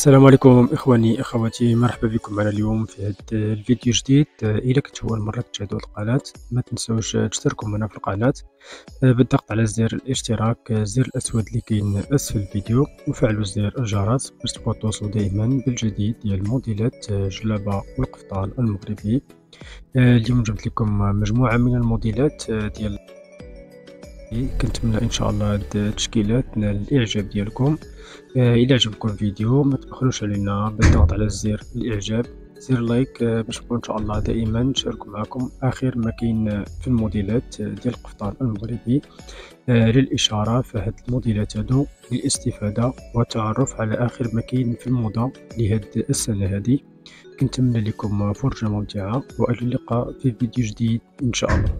السلام عليكم إخواني أخواتي. مرحبا بكم معنا اليوم في هذا الفيديو جديد إذا كنت أول مرة تشاهدوا القناة ما تنسوش تشتركوا معنا في القناة. بالضغط على زر الاشتراك الزر الأسود اللي كاين أسفل الفيديو وفعلوا زر الجرس باش تبقوا توصلوا دائما بالجديد ديال موديلات جلابة والقفطان المغربي. اليوم جبت لكم مجموعة من الموديلات ديال كنتمنى إن شاء الله هاد التشكيلات تنال الإعجاب ديالكم. آه، إلى عجبكم الفيديو ما تبخلوش علينا بالضغط على زر الإعجاب. زر لايك آه، باش نكون إن شاء الله دائما نشارك معكم آخر ما كاين في الموديلات ديال القفطان المغربي. آه، للإشارة فهاد الموديلات هادو للاستفادة والتعرف على آخر ما كاين في الموضة لهاد السنة هذه كنتمنى لكم فرجة ممتعة وإلى اللقاء في فيديو جديد إن شاء الله.